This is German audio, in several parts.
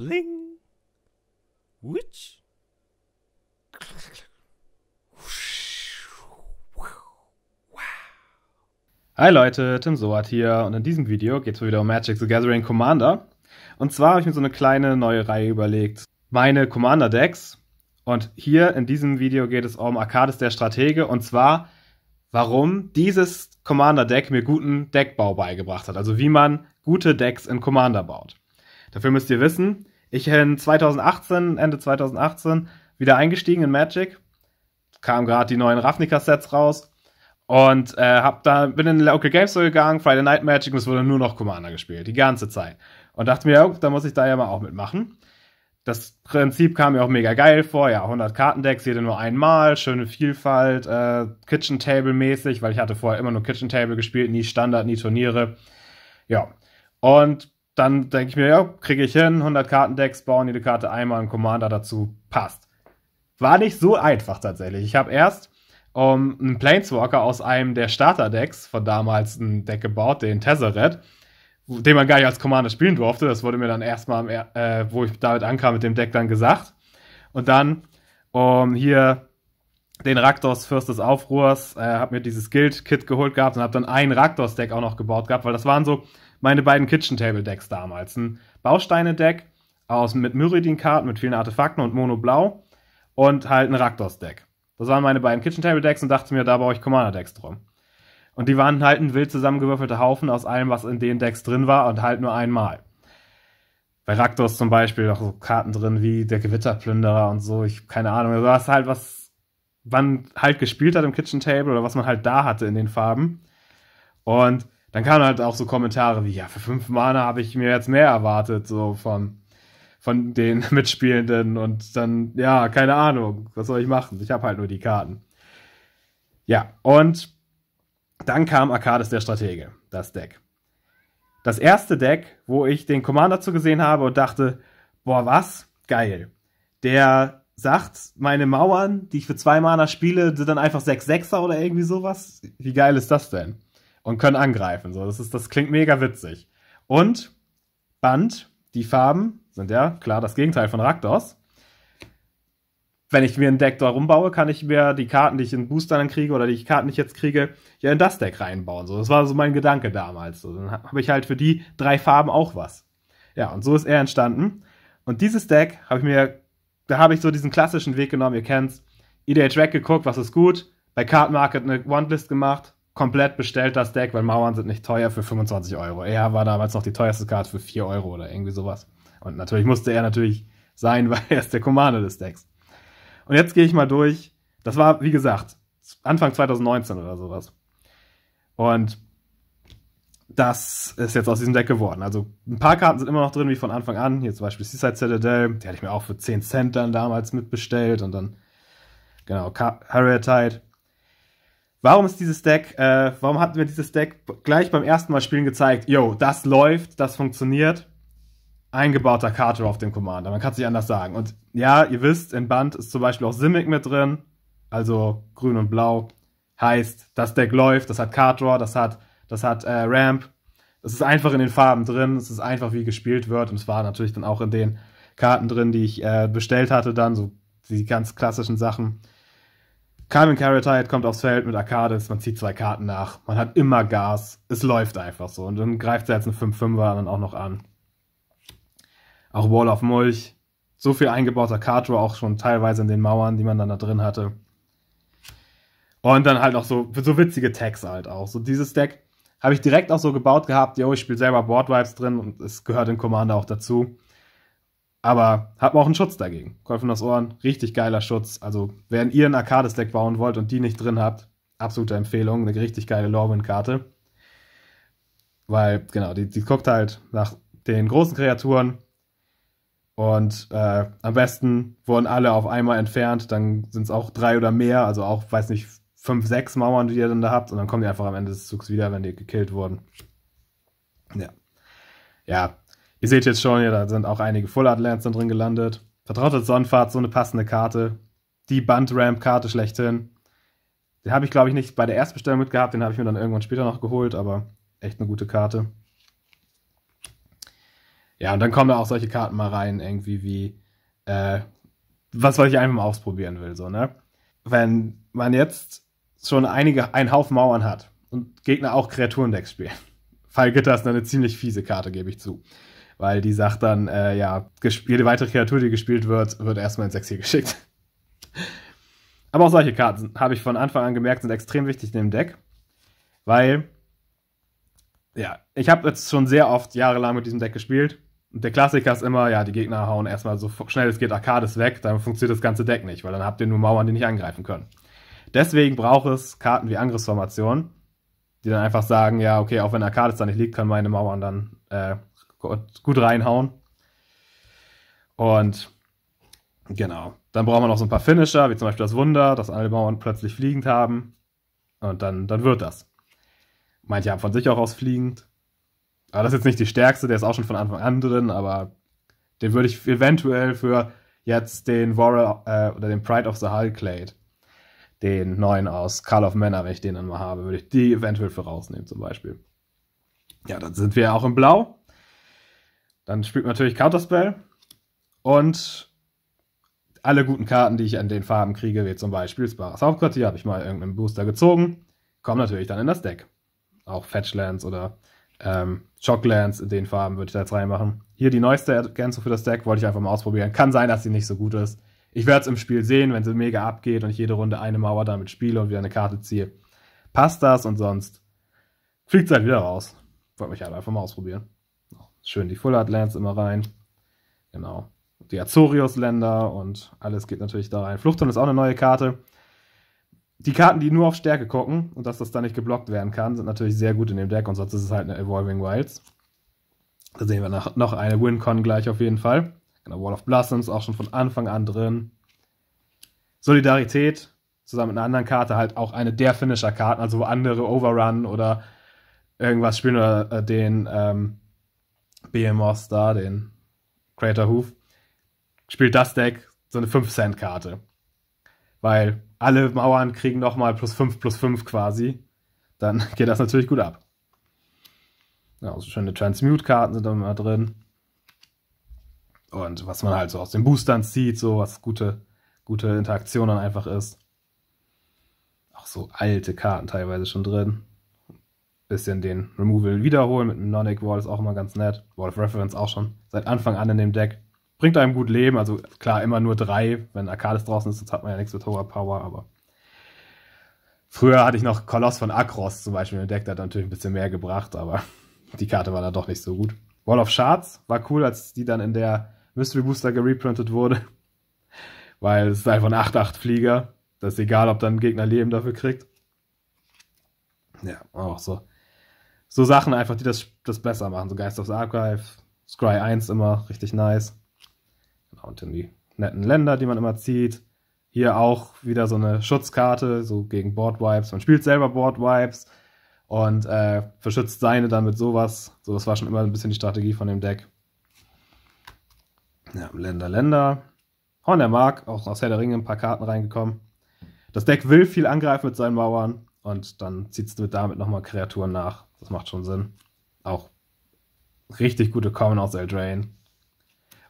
Bling. Witch. Hi Leute, Tim Soat hier und in diesem Video geht es wieder um Magic the Gathering Commander. Und zwar habe ich mir so eine kleine neue Reihe überlegt. Meine Commander-Decks. Und hier in diesem Video geht es um Arcades der Stratege und zwar, warum dieses Commander-Deck mir guten Deckbau beigebracht hat. Also wie man gute Decks in Commander baut. Dafür müsst ihr wissen, ich bin 2018, Ende 2018, wieder eingestiegen in Magic. Kamen gerade die neuen Ravnica-Sets raus. Und äh, hab da, bin in Local Game Store gegangen, Friday Night Magic, und es wurde nur noch Commander gespielt, die ganze Zeit. Und dachte mir, ja, da muss ich da ja mal auch mitmachen. Das Prinzip kam mir auch mega geil vor, ja, 100 Kartendecks, jede nur einmal, schöne Vielfalt, äh, Kitchen Table mäßig, weil ich hatte vorher immer nur Kitchen Table gespielt, nie Standard, nie Turniere. Ja, und dann denke ich mir, ja, kriege ich hin, 100 Kartendecks bauen, jede Karte einmal, ein Commander dazu, passt. War nicht so einfach tatsächlich. Ich habe erst um, einen Planeswalker aus einem der Starter-Decks von damals ein Deck gebaut, den Tezzeret, den man gar nicht als Commander spielen durfte. Das wurde mir dann erstmal, äh, wo ich damit ankam, mit dem Deck dann gesagt. Und dann um hier den Raktos Fürst des Aufruhrs, äh, habe mir dieses Guild-Kit geholt gehabt und habe dann ein Raktos-Deck auch noch gebaut gehabt, weil das waren so meine beiden Kitchen Table Decks damals. Ein Bausteine-Deck aus, mit Myridin-Karten, mit vielen Artefakten und Mono Blau und halt ein Raktos-Deck. Das waren meine beiden Kitchen Table Decks und dachte mir, da baue ich Commander-Decks drum. Und die waren halt ein wild zusammengewürfelter Haufen aus allem, was in den Decks drin war und halt nur einmal. Bei Raktos zum Beispiel auch so Karten drin wie der Gewitterplünderer und so, ich keine Ahnung. Also das halt was man halt gespielt hat im Kitchen Table oder was man halt da hatte in den Farben. Und dann kamen halt auch so Kommentare wie, ja, für fünf Mana habe ich mir jetzt mehr erwartet, so von, von den Mitspielenden und dann, ja, keine Ahnung, was soll ich machen? Ich habe halt nur die Karten. Ja, und dann kam Arcades der Stratege, das Deck. Das erste Deck, wo ich den Commander zu gesehen habe und dachte, boah, was? Geil. Der sagt, meine Mauern, die ich für zwei Mana spiele, sind dann einfach 6-6er oder irgendwie sowas. Wie geil ist das denn? Und können angreifen. So, das, ist, das klingt mega witzig. Und Band, die Farben sind ja klar das Gegenteil von Raktos. Wenn ich mir ein Deck da rumbaue, kann ich mir die Karten, die ich in Boostern kriege oder die Karten, die ich jetzt kriege, ja in das Deck reinbauen. So, das war so mein Gedanke damals. So, dann habe ich halt für die drei Farben auch was. Ja, und so ist er entstanden. Und dieses Deck habe ich mir, da habe ich so diesen klassischen Weg genommen, ihr kennt's. EDH Rack geguckt, was ist gut. Bei Card Market eine Wantlist gemacht, komplett bestellt, das Deck, weil Mauern sind nicht teuer für 25 Euro. Er war damals noch die teuerste Karte für 4 Euro oder irgendwie sowas. Und natürlich musste er natürlich sein, weil er ist der Commander des Decks. Und jetzt gehe ich mal durch. Das war, wie gesagt, Anfang 2019 oder sowas. Und das ist jetzt aus diesem Deck geworden. Also ein paar Karten sind immer noch drin, wie von Anfang an. Hier zum Beispiel Seaside Citadel. Die hatte ich mir auch für 10 Cent dann damals mitbestellt. Und dann, genau, Harrier Tide. Warum ist dieses Deck, äh, warum hatten wir dieses Deck gleich beim ersten Mal spielen gezeigt, yo, das läuft, das funktioniert, eingebauter Karte auf dem Commander, man kann es nicht anders sagen. Und ja, ihr wisst, in Band ist zum Beispiel auch Simic mit drin, also grün und blau, heißt, das Deck läuft, das hat Card Draw, das hat, das hat äh, Ramp, das ist einfach in den Farben drin, es ist einfach, wie gespielt wird. Und es war natürlich dann auch in den Karten drin, die ich äh, bestellt hatte, dann so die ganz klassischen Sachen. Calvin Carrotite kommt aufs Feld mit Arcades, man zieht zwei Karten nach, man hat immer Gas, es läuft einfach so. Und dann greift er jetzt eine 5-5er dann auch noch an. Auch Wall of Mulch, so viel eingebauter Card auch schon teilweise in den Mauern, die man dann da drin hatte. Und dann halt auch so, so witzige Tags halt auch. So dieses Deck habe ich direkt auch so gebaut gehabt, yo, ich spiele selber Board Vibes drin und es gehört in Commander auch dazu. Aber hat man auch einen Schutz dagegen. Golf das Ohren, richtig geiler Schutz. Also, wenn ihr ein Arcades-Deck bauen wollt und die nicht drin habt, absolute Empfehlung. Eine richtig geile Lorwyn-Karte. Weil, genau, die, die guckt halt nach den großen Kreaturen. Und äh, am besten wurden alle auf einmal entfernt. Dann sind es auch drei oder mehr. Also auch, weiß nicht, fünf, sechs Mauern, die ihr dann da habt. Und dann kommen die einfach am Ende des Zugs wieder, wenn die gekillt wurden. Ja. Ja, Ihr seht jetzt schon, ja, da sind auch einige Full Art Lands drin gelandet. Vertraute Sonnenfahrt, so eine passende Karte. Die Band-Ramp-Karte schlechthin. Den habe ich, glaube ich, nicht bei der Erstbestellung mitgehabt. Den habe ich mir dann irgendwann später noch geholt, aber echt eine gute Karte. Ja, und dann kommen da auch solche Karten mal rein, irgendwie wie, äh, was, was ich einfach mal ausprobieren will, so, ne? Wenn man jetzt schon einige, einen Haufen Mauern hat und Gegner auch Kreaturendecks spielen. Fallgitter ist eine ziemlich fiese Karte, gebe ich zu. Weil die sagt dann, äh, ja, jede weitere Kreatur, die gespielt wird, wird erstmal ins Exil geschickt. Aber auch solche Karten, habe ich von Anfang an gemerkt, sind extrem wichtig in dem Deck. Weil, ja, ich habe jetzt schon sehr oft jahrelang mit diesem Deck gespielt. Und der Klassiker ist immer, ja, die Gegner hauen erstmal so schnell es geht Arcades weg, dann funktioniert das ganze Deck nicht, weil dann habt ihr nur Mauern, die nicht angreifen können. Deswegen braucht es Karten wie Angriffsformation, die dann einfach sagen, ja, okay, auch wenn Arcades da nicht liegt, können meine Mauern dann äh, gut reinhauen. Und genau. Dann brauchen wir noch so ein paar Finisher, wie zum Beispiel das Wunder, dass alle Mauern plötzlich fliegend haben. Und dann, dann wird das. Manche haben von sich auch aus fliegend. Aber das ist jetzt nicht die stärkste, der ist auch schon von Anfang an drin, aber den würde ich eventuell für jetzt den Warrior äh, oder den Pride of the Hullclade den neuen aus Call of Manor, wenn ich den dann mal habe, würde ich die eventuell für rausnehmen zum Beispiel. Ja, dann sind wir auch in Blau. Dann spielt man natürlich Counterspell und alle guten Karten, die ich an den Farben kriege, wie zum Beispiel Spares Hauptquartier, habe ich mal irgendeinen Booster gezogen, kommen natürlich dann in das Deck. Auch Fetchlands oder ähm, Shocklands in den Farben würde ich da jetzt reinmachen. Hier die neueste Ergänzung für das Deck wollte ich einfach mal ausprobieren. Kann sein, dass sie nicht so gut ist. Ich werde es im Spiel sehen, wenn sie mega abgeht und ich jede Runde eine Mauer damit spiele und wieder eine Karte ziehe. Passt das und sonst fliegt es halt wieder raus. Wollte mich halt einfach mal ausprobieren. Schön die Full Art Lands immer rein. Genau. Die Azorius-Länder und alles geht natürlich da rein. Fluchthund ist auch eine neue Karte. Die Karten, die nur auf Stärke gucken und dass das da nicht geblockt werden kann, sind natürlich sehr gut in dem Deck und sonst ist es halt eine Evolving Wilds. Da sehen wir noch eine Wincon gleich auf jeden Fall. Genau, Wall of Blossoms auch schon von Anfang an drin. Solidarität, zusammen mit einer anderen Karte halt auch eine der Finisher-Karten, also wo andere Overrun oder irgendwas spielen oder äh, den ähm, Behemoth da, den Crater Hoof, spielt das Deck so eine 5-Cent-Karte. Weil alle Mauern kriegen nochmal plus 5 plus 5 quasi. Dann geht das natürlich gut ab. Ja, also schöne Transmute-Karten sind da immer drin. Und was man halt so aus den Boostern zieht, so was gute, gute Interaktion dann einfach ist. Auch so alte Karten teilweise schon drin. Bisschen den Removal wiederholen mit einem Nonic Wall ist auch immer ganz nett. Wall of Reference auch schon seit Anfang an in dem Deck. Bringt einem gut Leben, also klar, immer nur drei. Wenn Arcades draußen ist, jetzt hat man ja nichts mit hoher Power, aber früher hatte ich noch Koloss von Akros zum Beispiel im Deck, der hat natürlich ein bisschen mehr gebracht, aber die Karte war da doch nicht so gut. Wall of Shards war cool, als die dann in der Mystery Booster gereprintet wurde. Weil es ist einfach ein 8-8-Flieger. Das ist egal, ob dann ein Gegner Leben dafür kriegt. Ja, auch so. So Sachen einfach, die das, das besser machen. So Geist of Archive, Scry 1 immer richtig nice. Genau, und dann die netten Länder, die man immer zieht. Hier auch wieder so eine Schutzkarte, so gegen Boardwipes. Man spielt selber Boardwipes und äh, verschützt seine dann mit sowas. So, das war schon immer ein bisschen die Strategie von dem Deck. Ja, Länder, Länder. Horn der Mark, auch aus Herr der Ringe ein paar Karten reingekommen. Das Deck will viel angreifen mit seinen Mauern und dann zieht es damit nochmal Kreaturen nach. Das macht schon Sinn. Auch richtig gute Common aus Eldraine.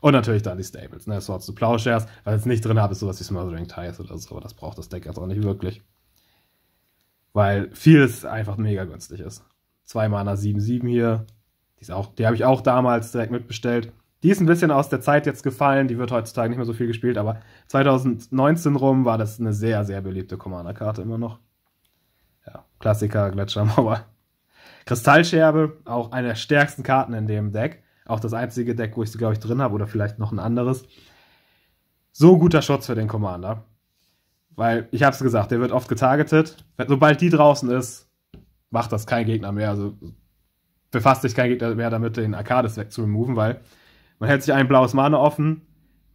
Und natürlich dann die Stables, ne? Swords to Plowshares. Was ich jetzt nicht drin habe, ist sowas wie Smothering Ties oder so, aber das braucht das Deck jetzt auch nicht wirklich. Weil vieles einfach mega günstig ist. Zwei Mana 7-7 hier. Die, die habe ich auch damals direkt mitbestellt. Die ist ein bisschen aus der Zeit jetzt gefallen, die wird heutzutage nicht mehr so viel gespielt, aber 2019 rum war das eine sehr, sehr beliebte Commander-Karte immer noch. Ja, Klassiker, Gletschermauer. Kristallscherbe, auch eine der stärksten Karten in dem Deck. Auch das einzige Deck, wo ich sie, glaube ich, drin habe, oder vielleicht noch ein anderes. So guter Schutz für den Commander. Weil, ich habe es gesagt, der wird oft getargetet. Sobald die draußen ist, macht das kein Gegner mehr. Also befasst sich kein Gegner mehr damit, den Arcades wegzuremoven, weil man hält sich ein blaues Mana offen.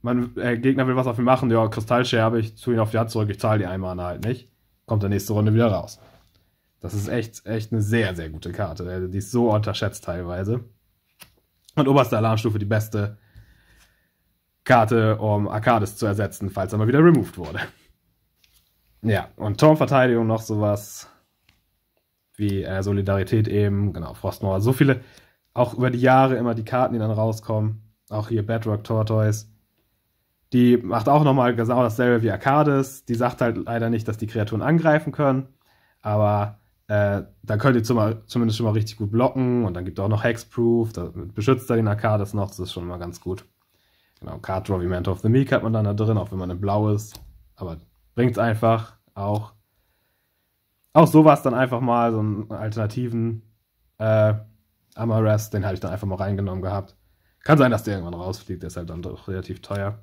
Man, äh, Gegner will was auf ihn machen. Ja, Kristallscherbe, ich zu ihn auf die Hand zurück, ich zahle die ein Mana halt nicht. Kommt der nächste Runde wieder raus. Das ist echt, echt eine sehr, sehr gute Karte. Äh, die ist so unterschätzt teilweise. Und oberste Alarmstufe die beste Karte, um Arcades zu ersetzen, falls er mal wieder removed wurde. Ja, und Turmverteidigung noch sowas wie äh, Solidarität eben, genau, Frostmauer. So viele auch über die Jahre immer die Karten, die dann rauskommen. Auch hier Bedrock Tortoise. Die macht auch nochmal genau dasselbe wie Arcades. Die sagt halt leider nicht, dass die Kreaturen angreifen können. Aber äh, da könnt ihr zum, zumindest schon mal richtig gut blocken. Und dann gibt es auch noch Hexproof. Da beschützt er den Arcades noch. Das ist schon mal ganz gut. Genau, Card Draw wie Mentor of the Meek hat man dann da drin, auch wenn man in Blau ist. Aber bringt es einfach auch. Auch sowas dann einfach mal, so einen alternativen äh, Amarest, den hatte ich dann einfach mal reingenommen gehabt. Kann sein, dass der irgendwann rausfliegt, der ist halt dann doch relativ teuer.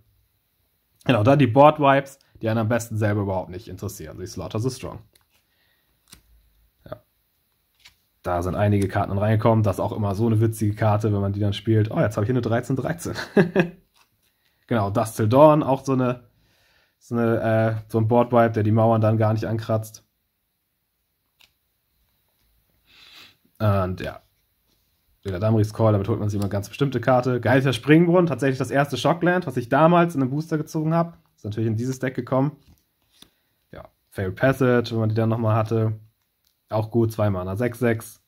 Genau, dann die Board Wipes, die einen am besten selber überhaupt nicht interessieren. Die Slaughter the Strong. Ja. Da sind einige Karten reingekommen. Das ist auch immer so eine witzige Karte, wenn man die dann spielt. Oh, jetzt habe ich hier eine 13-13. genau, Dust Till Dawn, auch so eine, so, eine, äh, so ein Board Wipe, der die Mauern dann gar nicht ankratzt. Und ja, wieder Damris Call, damit holt man sich immer ganz bestimmte Karte. Geister Springbrunnen, tatsächlich das erste Shockland, was ich damals in einem Booster gezogen habe. Ist natürlich in dieses Deck gekommen. Ja, Failed Passage, wenn man die dann nochmal hatte. Auch gut, 2 Mana, 6-6.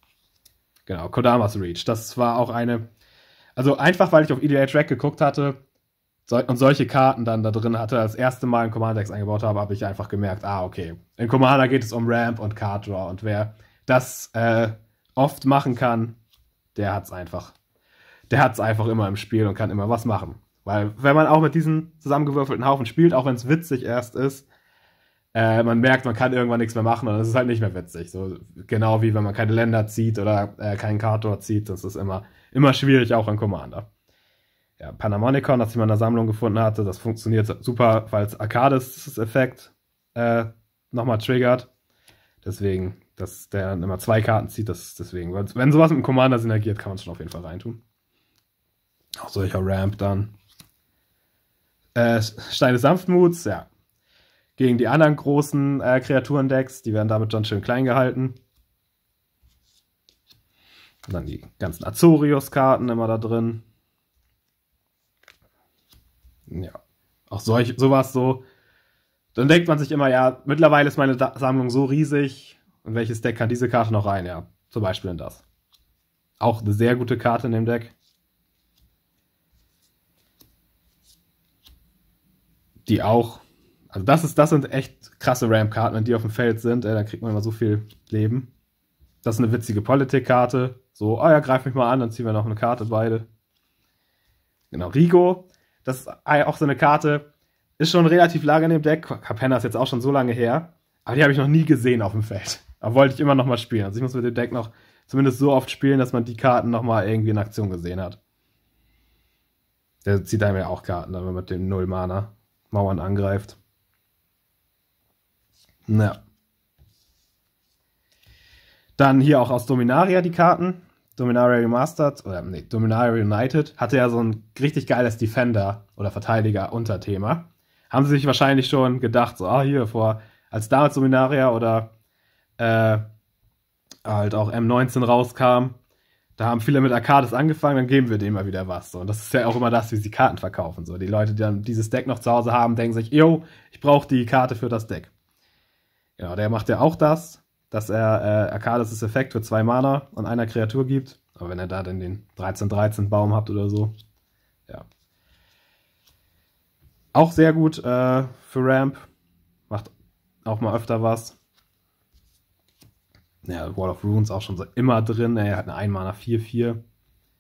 Genau, Kodamas Reach. Das war auch eine. Also einfach, weil ich auf EDA Track geguckt hatte und solche Karten dann da drin hatte, als erste Mal in Commander Decks eingebaut habe, habe ich einfach gemerkt, ah, okay. In Commander geht es um Ramp und Card Draw und wer das äh, oft machen kann, der hat's einfach. Der hat's einfach immer im Spiel und kann immer was machen. Weil, wenn man auch mit diesen zusammengewürfelten Haufen spielt, auch wenn es witzig erst ist, äh, man merkt, man kann irgendwann nichts mehr machen und es ist halt nicht mehr witzig. So genau wie wenn man keine Länder zieht oder äh, keinen Kartor zieht, das ist immer, immer schwierig, auch an Commander. Ja, Panamonicon, das ich mal in der Sammlung gefunden hatte, das funktioniert super, weil es Arcades-Effekt äh, nochmal triggert. Deswegen dass der dann immer zwei Karten zieht, das deswegen. Wenn sowas mit dem Commander synergiert, kann man es schon auf jeden Fall reintun. Auch solcher Ramp dann. Äh, Steine Sanftmuts, ja. Gegen die anderen großen äh, Kreaturendecks, die werden damit dann schön klein gehalten. Und dann die ganzen Azorius-Karten immer da drin. Ja. Auch solch, sowas so. Dann denkt man sich immer, ja, mittlerweile ist meine Sammlung so riesig, und welches Deck kann diese Karte noch rein? Ja, zum Beispiel in das. Auch eine sehr gute Karte in dem Deck. Die auch. Also das ist, das sind echt krasse Ramp-Karten, wenn die auf dem Feld sind, äh, dann kriegt man immer so viel Leben. Das ist eine witzige Politik-Karte. So, oh ja, greif mich mal an, dann ziehen wir noch eine Karte beide. Genau, Rigo. Das ist auch so eine Karte. Ist schon relativ lange in dem Deck. Capenna ist jetzt auch schon so lange her. Aber die habe ich noch nie gesehen auf dem Feld. Aber wollte ich immer noch mal spielen. Also ich muss mit dem Deck noch zumindest so oft spielen, dass man die Karten noch mal irgendwie in Aktion gesehen hat. Der zieht einem ja auch Karten, wenn man mit dem Null Mana Mauern angreift. Naja. Dann hier auch aus Dominaria die Karten. Dominaria Remastered, oder nee, Dominaria United hatte ja so ein richtig geiles Defender- oder Verteidiger-Unterthema. Haben sie sich wahrscheinlich schon gedacht, so, ah, hier, vor, als damals Dominaria oder äh, halt auch M19 rauskam, da haben viele mit Arcades angefangen, dann geben wir denen mal wieder was. So. Und das ist ja auch immer das, wie sie Karten verkaufen. So. Die Leute, die dann dieses Deck noch zu Hause haben, denken sich, yo, ich brauche die Karte für das Deck. Genau, der macht ja auch das, dass er äh, Arcades Effekt für zwei Mana und einer Kreatur gibt. Aber wenn er da dann den 13-13 Baum habt oder so. Ja. Auch sehr gut äh, für Ramp. Macht auch mal öfter was. Ja, Wall of Runes auch schon so immer drin. Er hat eine 1 Mana 4-4.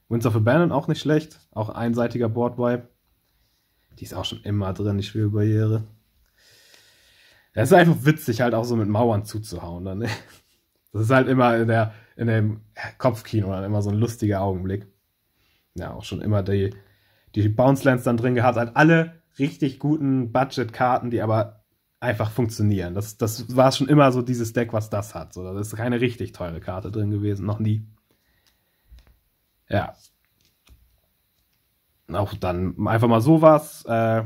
Winds of Abandon auch nicht schlecht. Auch einseitiger Board-Wipe. Die ist auch schon immer drin, die Schwebbarriere. Es ist einfach witzig, halt auch so mit Mauern zuzuhauen. Dann, ne? Das ist halt immer in, der, in dem Kopfkino dann immer so ein lustiger Augenblick. Ja, auch schon immer die, die Bounce Lands dann drin gehabt. Halt alle richtig guten Budget-Karten, die aber einfach funktionieren. Das, das war schon immer so dieses Deck, was das hat. So, das ist keine richtig teure Karte drin gewesen, noch nie. Ja. Auch dann einfach mal sowas. Äh,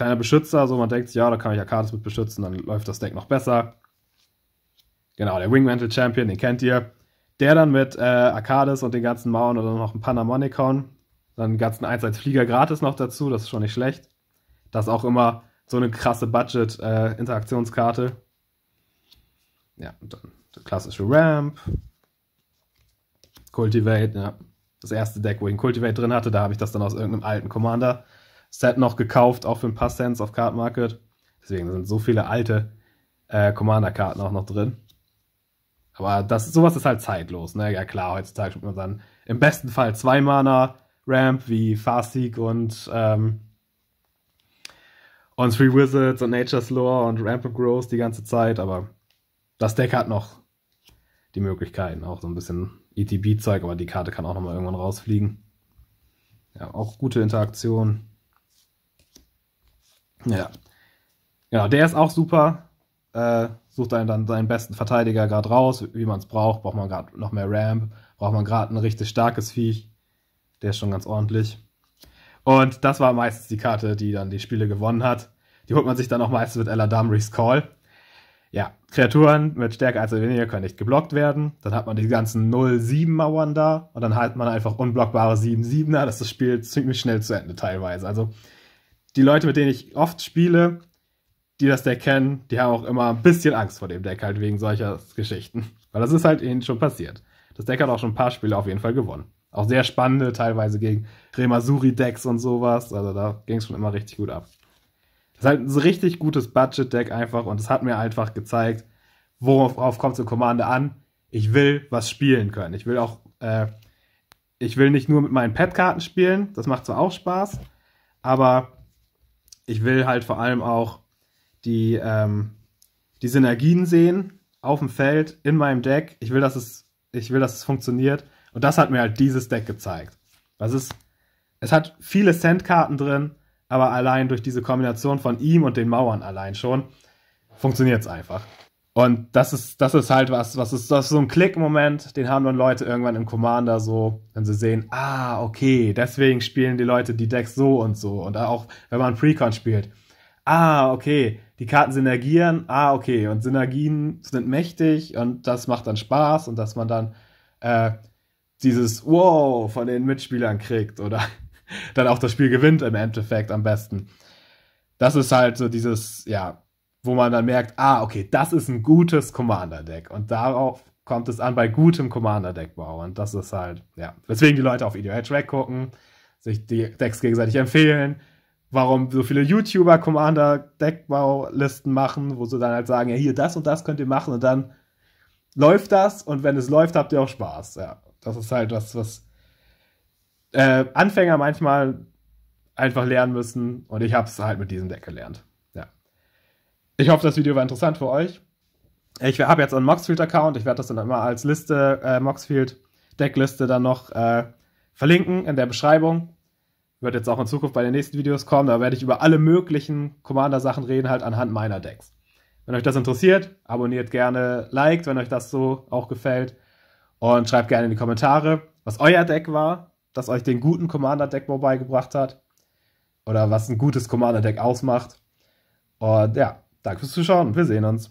kleiner Beschützer, so man denkt ja, da kann ich Arcades mit beschützen, dann läuft das Deck noch besser. Genau, der Wingmantle Champion, den kennt ihr. Der dann mit äh, Arcades und den ganzen Mauern oder noch ein Panamonicon. Dann den ganzen 1 als Flieger gratis noch dazu, das ist schon nicht schlecht. Das auch immer so eine krasse Budget-Interaktionskarte. Äh, ja, und dann der klassische Ramp. Cultivate, ja. Das erste Deck, wo ich ein Cultivate drin hatte, da habe ich das dann aus irgendeinem alten Commander-Set noch gekauft, auch für ein paar Cents auf Card Market. Deswegen sind so viele alte äh, Commander-Karten auch noch drin. Aber das, sowas ist halt zeitlos, ne? Ja klar, heutzutage spielt man dann im besten Fall zwei Mana Ramp wie Farseek und ähm, und Three Wizards und Nature's Lore und Rampant Growth die ganze Zeit, aber das Deck hat noch die Möglichkeiten, auch so ein bisschen ETB-Zeug, aber die Karte kann auch nochmal irgendwann rausfliegen. Ja, auch gute Interaktion. Ja. Genau, der ist auch super. Äh, sucht einen dann seinen besten Verteidiger gerade raus, wie man es braucht. Braucht man gerade noch mehr Ramp, braucht man gerade ein richtig starkes Viech. Der ist schon ganz ordentlich. Und das war meistens die Karte, die dann die Spiele gewonnen hat. Die holt man sich dann auch meistens mit Ella Dumry's Call. Ja, Kreaturen mit Stärke 1 oder weniger können nicht geblockt werden. Dann hat man die ganzen 0-7-Mauern da und dann hat man einfach unblockbare 7-7er. Das ist das Spiel ziemlich schnell zu Ende teilweise. Also die Leute, mit denen ich oft spiele, die das Deck kennen, die haben auch immer ein bisschen Angst vor dem Deck halt wegen solcher Geschichten. Weil das ist halt ihnen schon passiert. Das Deck hat auch schon ein paar Spiele auf jeden Fall gewonnen. Auch sehr spannende, teilweise gegen Remasuri-Decks und sowas. Also da ging es schon immer richtig gut ab. Das ist halt ein richtig gutes Budget-Deck einfach und es hat mir einfach gezeigt, worauf kommt es im Commander an. Ich will was spielen können. Ich will auch, äh, ich will nicht nur mit meinen Pet-Karten spielen, das macht zwar auch Spaß, aber ich will halt vor allem auch die, ähm, die Synergien sehen auf dem Feld, in meinem Deck. Ich will, dass es, ich will, dass es funktioniert. Und das hat mir halt dieses Deck gezeigt. Das ist, es hat viele Cent-Karten drin, aber allein durch diese Kombination von ihm und den Mauern allein schon funktioniert es einfach. Und das ist, das ist halt was, was ist, das ist so ein Klick-Moment, den haben dann Leute irgendwann im Commander so, wenn sie sehen, ah, okay, deswegen spielen die Leute die Decks so und so. Und auch wenn man Precon spielt, ah, okay, die Karten synergieren, ah, okay, und Synergien sind mächtig und das macht dann Spaß und dass man dann äh, dieses Wow von den Mitspielern kriegt oder dann auch das Spiel gewinnt im Endeffekt am besten. Das ist halt so dieses, ja, wo man dann merkt, ah, okay, das ist ein gutes Commander-Deck. Und darauf kommt es an bei gutem Commander-Deckbau. Und das ist halt, ja, weswegen die Leute auf EDH Rack gucken, sich die Decks gegenseitig empfehlen, warum so viele YouTuber Commander-Deckbaulisten machen, wo sie dann halt sagen, ja, hier, das und das könnt ihr machen und dann läuft das und wenn es läuft, habt ihr auch Spaß. Ja, das ist halt was, was äh, Anfänger manchmal einfach lernen müssen und ich habe es halt mit diesem Deck gelernt. Ich hoffe, das Video war interessant für euch. Ich habe jetzt einen Moxfield-Account. Ich werde das dann immer als Liste, äh, Moxfield-Deckliste dann noch äh, verlinken in der Beschreibung. Wird jetzt auch in Zukunft bei den nächsten Videos kommen. Da werde ich über alle möglichen Commander-Sachen reden, halt anhand meiner Decks. Wenn euch das interessiert, abonniert gerne, liked, wenn euch das so auch gefällt. Und schreibt gerne in die Kommentare, was euer Deck war, das euch den guten Commander-Deckbau beigebracht hat. Oder was ein gutes Commander-Deck ausmacht. Und ja, danke fürs Zuschauen wir sehen uns.